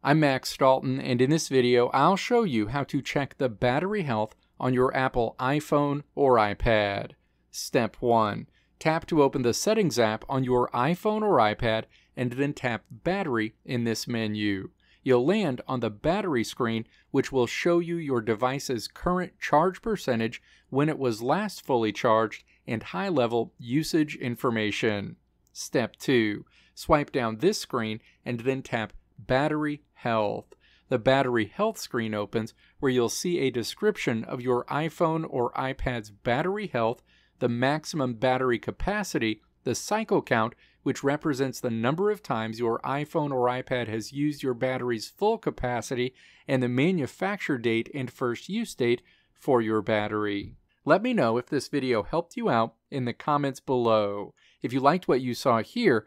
I'm Max Dalton, and in this video, I'll show you how to check the battery health on your Apple iPhone or iPad. Step 1. Tap to open the Settings app on your iPhone or iPad, and then tap Battery in this menu. You'll land on the battery screen, which will show you your device's current charge percentage when it was last fully charged and high level usage information. Step 2. Swipe down this screen and then tap Battery Health. The Battery Health screen opens where you'll see a description of your iPhone or iPad's battery health, the maximum battery capacity, the cycle count, which represents the number of times your iPhone or iPad has used your battery's full capacity, and the manufacture date and first use date for your battery. Let me know if this video helped you out in the comments below. If you liked what you saw here,